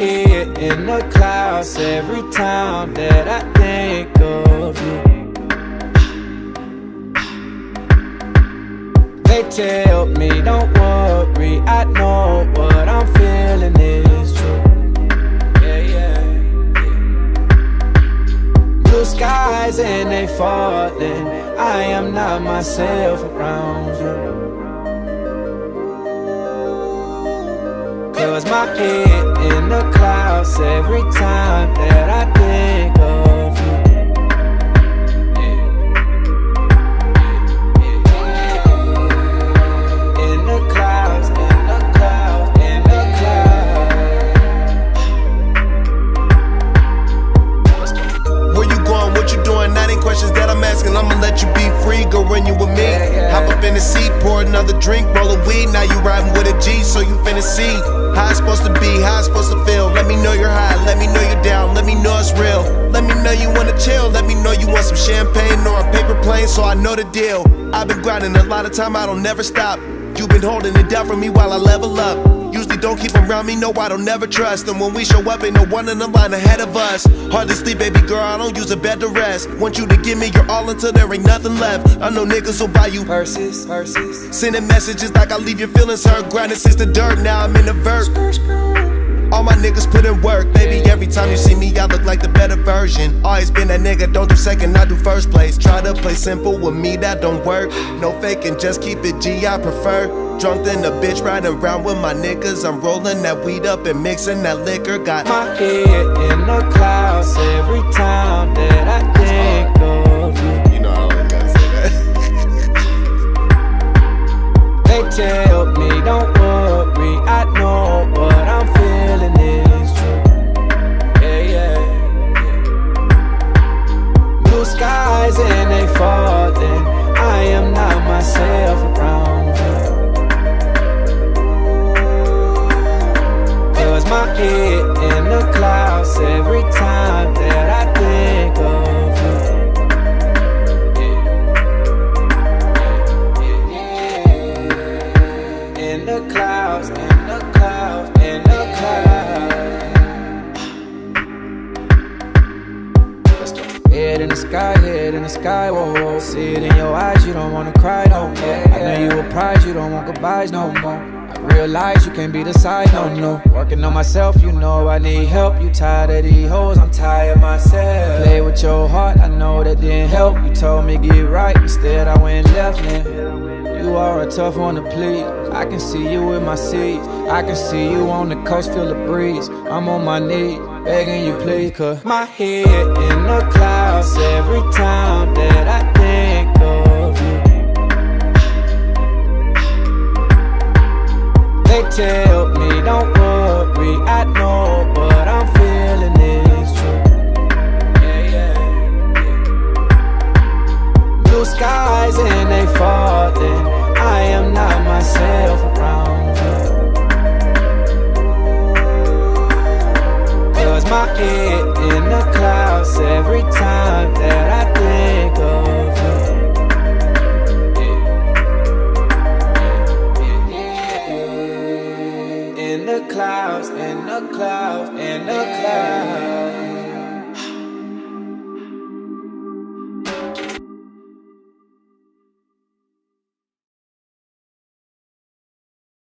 in the clouds every time that I think of you. They tell me don't worry, I know what I'm feeling is true. Yeah, yeah. Blue skies and they falling. I am not myself around you. Cause my head in the clouds every time that I think of you. In the clouds, in the clouds, in the clouds. Where you going? What you doing? That ain't questions that I'm asking. I'ma let you be free. Go run you with me. Hop up in the seat, another drink, roll a weed. Now you riding with a G, so you finna see how it's supposed to be, how it's supposed to feel. Let me know you're high, let me know you're down, let me know it's real. Let me know you wanna chill, let me know you want some champagne or a paper plane, so I know the deal. I've been grinding a lot of time, I don't never stop. You've been holding it down for me while I level up. Usually don't keep around me, no, I don't never trust. And when we show up, ain't no one in the line ahead of us. Hard to sleep, baby girl, I don't use a bed to rest. Want you to give me your all until there ain't nothing left. I know niggas will buy you purses, verses. Sending messages like I leave your feelings hurt. Grinding since the dirt, now I'm in the vert. All my niggas put in work, baby. Every time you see me, I look like the better version. Always been that nigga, don't do second, I do first place. Try to play simple with me, that don't work. No faking, just keep it G, I prefer. Drunk than a bitch, riding around with my niggas. I'm rolling that weed up and mixing that liquor. Got My head in the clouds every time that I skies and they falling. I am not myself around you. Cause my head in the clouds every time head in the sky, whoa, whoa. See it in your eyes, you don't wanna cry no more. I know you a prize, you don't want goodbyes no more. I realize you can't be the side, no, no. Working on myself, you know I need help. You tired of these hoes, I'm tired myself. Play with your heart, I know that didn't help. You told me get right, instead I went left, man. You are a tough one to please. I can see you in my seat. I can see you on the coast, feel the breeze. I'm on my knees, begging you please, cause my head in the clouds every time that I think of you. They tell me don't worry, I know what the clouds, in the clouds, in the clouds.